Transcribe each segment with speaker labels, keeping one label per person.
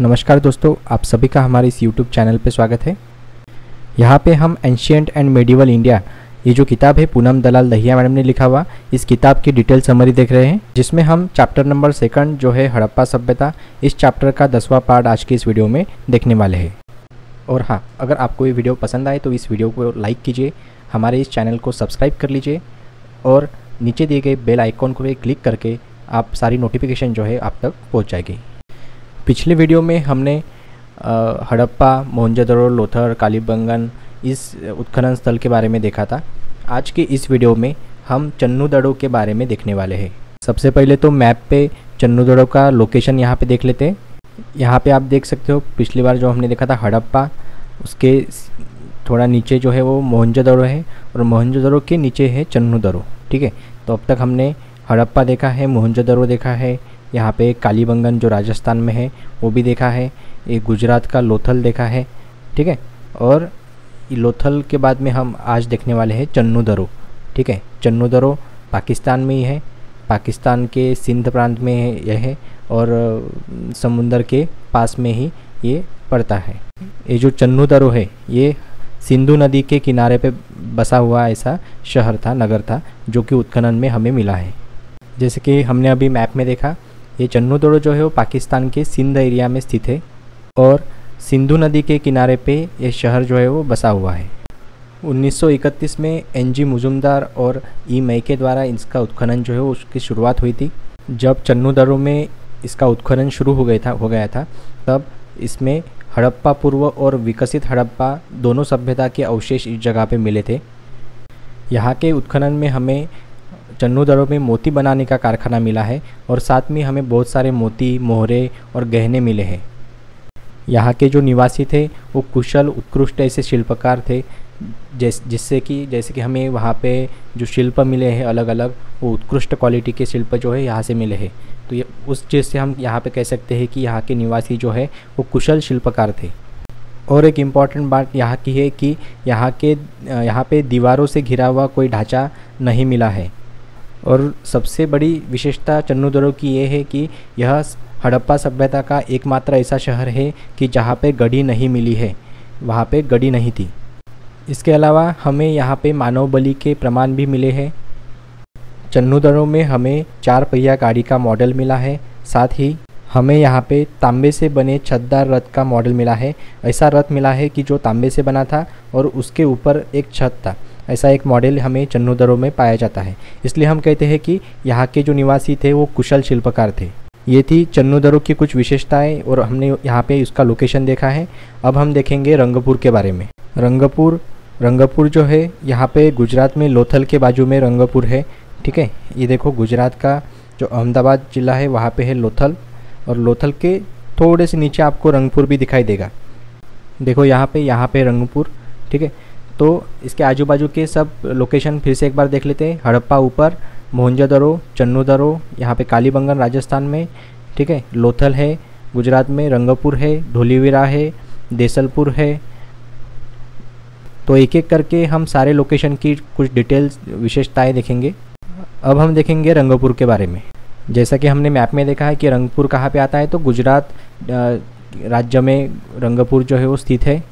Speaker 1: नमस्कार दोस्तों, आप सभी का हमारे इस YouTube चैनल पर स्वागत है। यहाँ पे हम एंशियंट एंड मेडिवल इंडिया ये जो किताब है, पूनम दलाल दहिया मैडम ने लिखा हुआ, इस किताब की डिटेल समरी देख रहे हैं, जिसमें हम चैप्टर नंबर सेकंड जो है, हड़प्पा सभ्यता, इस चैप्टर का दसवां पार्ट आज की इस वीडियो में देखने वाले हैं। और हाँ अगर आपको ये वीडियो पसंद आए तो इस वीडियो को लाइक कीजिए, हमारे इस चैनल को सब्सक्राइब कर लीजिए, और नीचे दिए गए बेल आइकॉन को भी क्लिक करके आप सारी नोटिफिकेशन जो है, आप तक पहुँच जाएगी। पिछले वीडियो में हमने हड़प्पा, मोहनजोदड़ो, लोथर, कालीबंगन इस उत्खनन स्थल के बारे में देखा था। आज के इस वीडियो में हम चन्नूदड़ो के बारे में देखने वाले हैं। सबसे पहले तो मैप पे चन्नूदड़ो का लोकेशन यहाँ पे देख लेते हैं। यहाँ पे आप देख सकते हो, पिछली बार जो हमने देखा था हड़प्पा, उसके थोड़ा नीचे जो है वो मोहनजोदड़ो है और मोहनजोदड़ो के नीचे है चन्नूदड़ो, ठीक है? तो अब तक हमने हड़प्पा देखा है, मोहनजोदड़ो देखा है यहाँ पे कालीबंगन जो राजस्थान में है, वो भी देखा है। ये गुजरात का लोथल देखा है, ठीक है? और लोथल के बाद में हम आज देखने वाले हैं चन्नूदरो ठीक है? चन्नूदरो पाकिस्तान में ही है। पाकिस्तान के सिंध प्रांत में यह है और समुंदर के पास में ही ये पड़ता है। ये जो चन्नूदरो है, ये सिंधु नदी के किनारे पे बसा हुआ ऐसा शहर था, नगर था, जो कि उत्खनन में हमें मिला है। जैसे कि हमने अभी मैप में देखा ये चन्नूदड़ो जो है वो पाकिस्तान के सिंध एरिया में स्थित है और सिंधु नदी के किनारे पे ये शहर जो है वो बसा हुआ है। 1931 में एन जी मुजुमदार और ई मई के द्वारा इसका उत्खनन जो है उसकी शुरुआत हुई थी। जब चन्नूदड़ो में इसका उत्खनन शुरू हो गया था, हो गया था, तब इसमें हड़प्पा पूर्व और विकसित हड़प्पा दोनों सभ्यता के अवशेष इस जगह पे मिले थे। यहाँ के उत्खनन में हमें चन्नूदड़ो में मोती बनाने का कारखाना मिला है और साथ में हमें बहुत सारे मोती, मोहरे और गहने मिले हैं। यहाँ के जो निवासी थे, वो कुशल, उत्कृष्ट ऐसे शिल्पकार थे, जैस, जिससे कि, जैसे कि हमें वहाँ पे जो शिल्प मिले हैं अलग अलग वो उत्कृष्ट क्वालिटी के शिल्प जो है यहाँ से मिले हैं। तो ये, उस चीज़ से हम यहाँ पे कह सकते हैं कि यहाँ के निवासी जो है, वो कुशल शिल्पकार थे। और एक इंपॉर्टेंट बात यहाँ की है कि यहाँ के, यहाँ पे दीवारों से घिरा हुआ कोई ढांचा नहीं मिला है। और सबसे बड़ी विशेषता चन्नूदड़ो की ये है कि यह हड़प्पा सभ्यता का एकमात्र ऐसा शहर है कि जहाँ पे गढ़ी नहीं मिली है, वहाँ पे गढ़ी नहीं थी। इसके अलावा हमें यहाँ पे मानव बलि के प्रमाण भी मिले हैं। चन्नूदड़ो में हमें चार पहिया गाड़ी का मॉडल मिला है, साथ ही हमें यहाँ पे तांबे से बने छतदार रथ का मॉडल मिला है। ऐसा रथ मिला है कि जो तांबे से बना था और उसके ऊपर एक छत था। ऐसा एक मॉडल हमें चन्नूदड़ो में पाया जाता है। इसलिए हम कहते हैं कि यहाँ के जो निवासी थे, वो कुशल शिल्पकार थे। ये थी चन्नूदड़ो की कुछ विशेषताएँ और हमने यहाँ पे इसका लोकेशन देखा है। अब हम देखेंगे रंगपुर के बारे में। रंगपुर रंगपुर जो है, यहाँ पे गुजरात में लोथल के बाजू में रंगपुर है। ठीक है? ये देखो, गुजरात का जो अहमदाबाद ज़िला है, वहाँ पे है लोथल। और लोथल के थोड़े से नीचे आपको रंगपुर भी दिखाई देगा। देखो, यहाँ पे यहाँ पे रंगपुर। ठीक है? तो इसके आजू बाजू के सब लोकेशन फिर से एक बार देख लेते हैं। हड़प्पा ऊपर मोहनजोदड़ो चन्नूदड़ो यहाँ पे कालीबंगन राजस्थान में, ठीक है? लोथल है, गुजरात में रंगपुर है, धोलीवीरा है, देसलपुर है। तो एक एक करके हम सारे लोकेशन की कुछ डिटेल्स विशेषताएँ देखेंगे। अब हम देखेंगे रंगपुर के बारे में। जैसा कि हमने मैप में देखा है कि रंगपुर कहाँ पे आता है तो गुजरात राज्य में रंगपुर जो है वो स्थित है।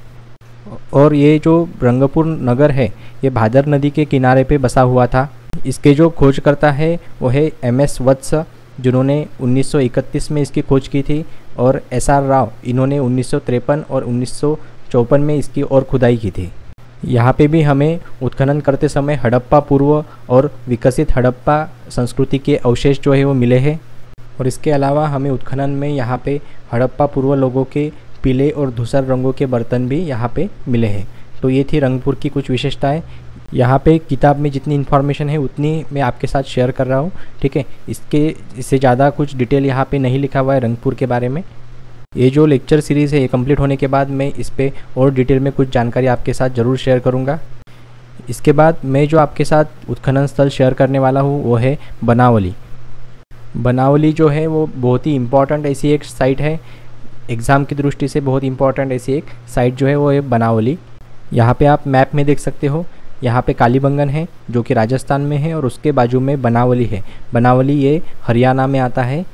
Speaker 1: और ये जो रंगपुर नगर है, ये भादर नदी के किनारे पे बसा हुआ था। इसके जो खोजकर्ता है, वो है एम एस वत्स, जिन्होंने 1931 में इसकी खोज की थी, और एस आर राव, इन्होंने उन्नीस और उन्नीस में इसकी और खुदाई की थी। यहाँ पे भी हमें उत्खनन करते समय हड़प्पा पूर्व और विकसित हड़प्पा संस्कृति के अवशेष जो है वो मिले हैं। और इसके अलावा हमें उत्खनन में यहाँ पे हड़प्पा पूर्व लोगों के पीले और धूसर रंगों के बर्तन भी यहाँ पे मिले हैं। तो ये थी रंगपुर की कुछ विशेषताएँ। यहाँ पे किताब में जितनी इन्फॉर्मेशन है, उतनी मैं आपके साथ शेयर कर रहा हूँ, ठीक है? इसके, इससे ज़्यादा कुछ डिटेल यहाँ पे नहीं लिखा हुआ है रंगपुर के बारे में। ये जो लेक्चर सीरीज़ है, ये कंप्लीट होने के बाद मैं इस पर और डिटेल में कुछ जानकारी आपके साथ ज़रूर शेयर करूँगा। इसके बाद मैं जो आपके साथ उत्खनन स्थल शेयर करने वाला हूँ, वो है बनावली। बनावली जो है, वो बहुत ही इंपॉर्टेंट ऐसी एक साइट है एग्ज़ाम की दृष्टि से बहुत इंपॉर्टेंट ऐसी एक साइट जो है वो है बनावली। यहाँ पे आप मैप में देख सकते हो। यहाँ पे कालीबंगन है, जो कि राजस्थान में है और उसके बाजू में बनावली है। बनावली ये हरियाणा में आता है।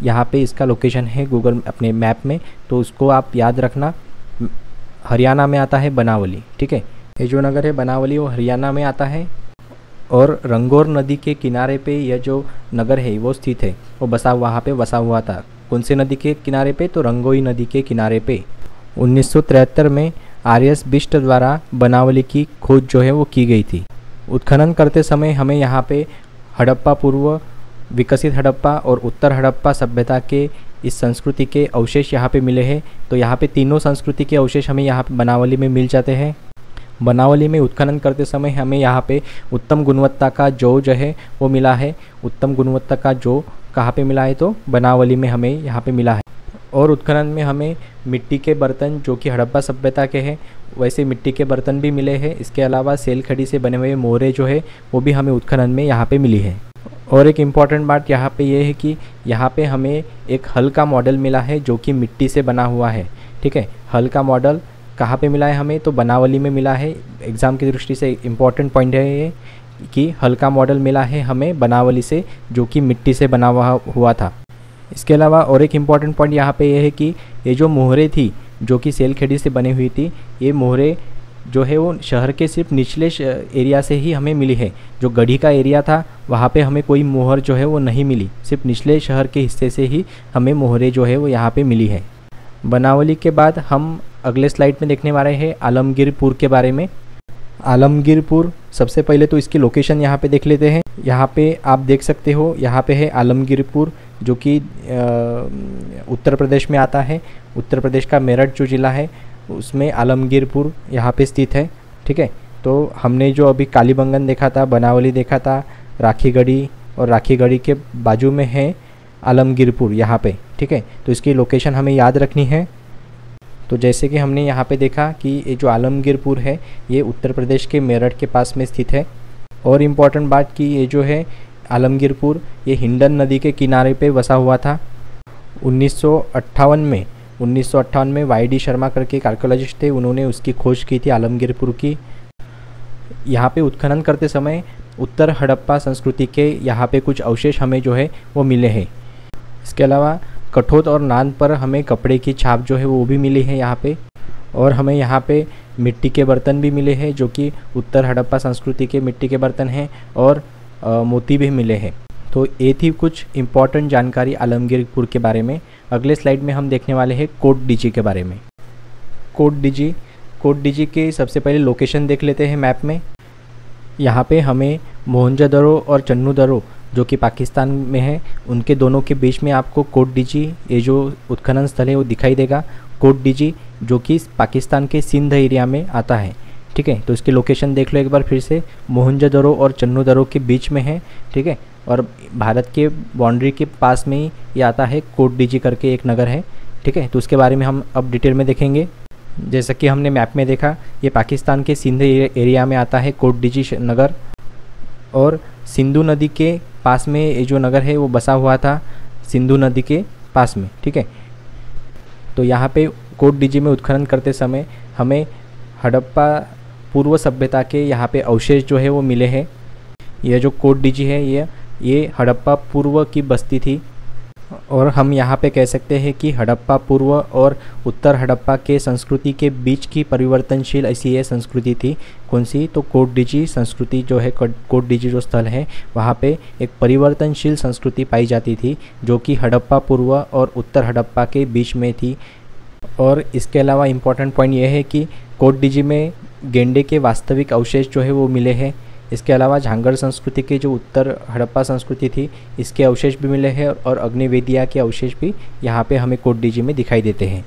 Speaker 1: यहाँ पे इसका लोकेशन है गूगल अपने मैप में तो उसको आप याद रखना। हरियाणा में आता है बनावली, ठीक है? ये जो नगर है बनावली, वो हरियाणा में आता है और रंगोर नदी के किनारे पे यह जो नगर है, वो स्थित है। वो बसा वहाँ पे बसा हुआ था। कौन से नदी के किनारे पे तो रंगोई नदी के किनारे पे। 1973 में आर एस बिष्ट द्वारा बनावली की खोज जो है वो की गई थी। उत्खनन करते समय हमें यहाँ पे हड़प्पा पूर्व, विकसित हड़प्पा और उत्तर हड़प्पा सभ्यता के इस संस्कृति के अवशेष यहाँ पे मिले हैं। तो यहाँ पे तीनों संस्कृति के अवशेष हमें यहाँ पे बनावली में मिल जाते हैं। बनावली में उत्खनन करते समय हमें यहाँ पे उत्तम गुणवत्ता का जौ जो है वो मिला है। उत्तम गुणवत्ता का जौ कहाँ पे मिला है तो? बनावली में हमें यहाँ पे मिला है। और उत्खनन में हमें मिट्टी के बर्तन जो कि हड़प्पा सभ्यता के हैं, वैसे मिट्टी के बर्तन भी मिले हैं। इसके अलावा सेल खड़ी से बने हुए मोहरे जो है, वो भी हमें उत्खनन में यहाँ पे मिली है। और एक इंपॉर्टेंट बात यहाँ पे ये है कि यहाँ पे हमें एक हल का मॉडल मिला है जो कि मिट्टी से बना हुआ है। ठीक है? हल का मॉडल कहाँ पे मिला है हमें? तो बनावली में मिला है। एग्ज़ाम की दृष्टि से इंपॉर्टेंट पॉइंट है ये। कि हल्का मॉडल मिला है हमें बनावली से, जो कि मिट्टी से बना हुआ हुआ था। इसके अलावा और एक इंपॉर्टेंट पॉइंट यहाँ पे यह है कि ये जो मोहरे थी, जो कि सेल खेड़ी से बनी हुई थी, ये मोहरे जो है वो शहर के सिर्फ़ निचले एरिया से ही हमें मिली है। जो गढ़ी का एरिया था, वहाँ पे हमें कोई मोहर जो है वो नहीं मिली। सिर्फ़ निचले शहर के हिस्से से ही हमें मोहरे जो है वो यहाँ पे मिली है। बनावली के बाद हम अगले स्लाइड में देखने वाले हैं आलमगीरपुर के बारे में। आलमगीरपुर। सबसे पहले तो इसकी लोकेशन यहाँ पे देख लेते हैं। यहाँ पे आप देख सकते हो, यहाँ पे है आलमगीरपुर, जो कि उत्तर प्रदेश में आता है। उत्तर प्रदेश का मेरठ जो ज़िला है, उसमें आलमगीरपुर यहाँ पे स्थित है, ठीक है? तो हमने जो अभी कालीबंगन देखा था, बनावली देखा था राखी गढ़ी और राखी गढ़ी के बाजू में है आलमगीरपुर यहाँ पे, ठीक है? तो इसकी लोकेशन हमें याद रखनी है। तो जैसे कि हमने यहाँ पे देखा कि ये जो आलमगीरपुर है, ये उत्तर प्रदेश के मेरठ के पास में स्थित है। और इंपॉर्टेंट बात कि ये जो है, आलमगीरपुर, ये हिंडन नदी के किनारे पे बसा हुआ था। उन्नीस सौ अट्ठावन में, उन्नीस में वाई डी शर्मा करके एक आर्कोलॉजिस्ट थे, उन्होंने उसकी खोज की थी आलमगीरपुर की। यहाँ पे उत्खनन करते समय उत्तर हड़प्पा संस्कृति के यहाँ पे कुछ अवशेष हमें जो है, वो मिले हैं। इसके अलावा कठोत और नान पर हमें कपड़े की छाप जो है वो भी मिली है यहाँ पे। और हमें यहाँ पे मिट्टी के बर्तन भी मिले हैं जो कि उत्तर हड़प्पा संस्कृति के मिट्टी के बर्तन हैं और आ, मोती भी मिले हैं। तो ये थी कुछ इंपॉर्टेंट जानकारी आलमगीरपुर के बारे में। अगले स्लाइड में हम देखने वाले हैं कोट डीजी के बारे में। कोट डीजी कोट डीजी के सबसे पहले लोकेशन देख लेते हैं मैप में। यहाँ पे हमें मोहनजोदड़ो और चन्नूदरो जो कि पाकिस्तान में है, उनके दोनों के बीच में आपको कोट डीजी, ये जो उत्खनन स्थल है, वो दिखाई देगा। कोट डीजी, जो कि पाकिस्तान के सिंध एरिया में आता है। ठीक है तो इसकी लोकेशन देख लो एक बार फिर से। मोहनजोदड़ो और चन्नूदरो के बीच में है, ठीक है? और भारत के बाउंड्री के पास में ही ये आता है कोट डीजी करके एक नगर है, ठीक है? तो उसके बारे में हम अब डिटेल में देखेंगे। जैसा कि हमने मैप में देखा, ये पाकिस्तान के सिंध एरिया में आता है कोट डीजी नगर। और सिंधु नदी के पास में ये जो नगर है, वो बसा हुआ था सिंधु नदी के पास में, ठीक है? तो यहाँ पे कोट डीजी में उत्खनन करते समय हमें हड़प्पा पूर्व सभ्यता के यहाँ पे अवशेष जो है, वो मिले हैं। यह जो कोट डीजी है, ये ये हड़प्पा पूर्व की बस्ती थी। और हम यहाँ पे कह सकते हैं कि हड़प्पा पूर्व और उत्तर हड़प्पा के संस्कृति के बीच की परिवर्तनशील ऐसी ये संस्कृति थी। कौन सी? तो कोट डिजी संस्कृति जो है, कोट डिजी जो स्थल है, वहाँ पे एक परिवर्तनशील संस्कृति पाई जाती थी, जो कि हड़प्पा पूर्व और उत्तर हड़प्पा के बीच में थी। और इसके अलावा इंपॉर्टेंट पॉइंट ये है कि कोट डिजी में गेंडे के वास्तविक अवशेष जो है वो मिले हैं। इसके अलावा झांगड़ संस्कृति की जो उत्तर हड़प्पा संस्कृति थी, इसके अवशेष भी मिले हैं और अग्निवेदिया के अवशेष भी यहाँ पे हमें कोट डीजी में दिखाई देते हैं।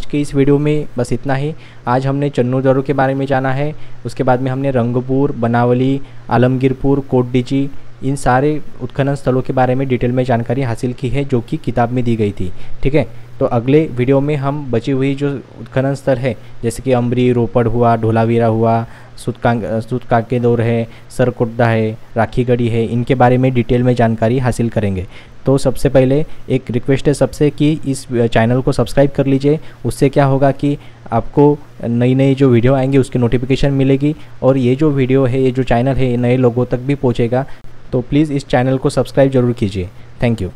Speaker 1: आज के इस वीडियो में बस इतना ही। आज हमने चन्नू के बारे में जाना है। उसके बाद में हमने रंगपुर, बनावली, आलमगीरपुर, कोट डीजी, इन सारे उत्खनन स्थलों के बारे में डिटेल में जानकारी हासिल की है, जो कि किताब में दी गई थी। ठीक है? तो अगले वीडियो में हम बची हुई जो उत्खनन स्थल है, जैसे कि अम्बरी, रोपड़ हुआ, ढोलावीरा हुआ सुतका के दौर है सरकोड्डा है राखी गढ़ी है, इनके बारे में डिटेल में जानकारी हासिल करेंगे। तो सबसे पहले एक रिक्वेस्ट है सबसे कि इस चैनल को सब्सक्राइब कर लीजिए। उससे क्या होगा कि आपको नई नई जो वीडियो आएँगी, उसकी नोटिफिकेशन मिलेगी और ये जो वीडियो है, ये जो चैनल है, ये नए लोगों तक भी पहुँचेगा। तो प्लीज़ इस चैनल को सब्सक्राइब ज़रूर कीजिए। Thank you